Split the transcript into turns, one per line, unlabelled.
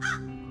Ah!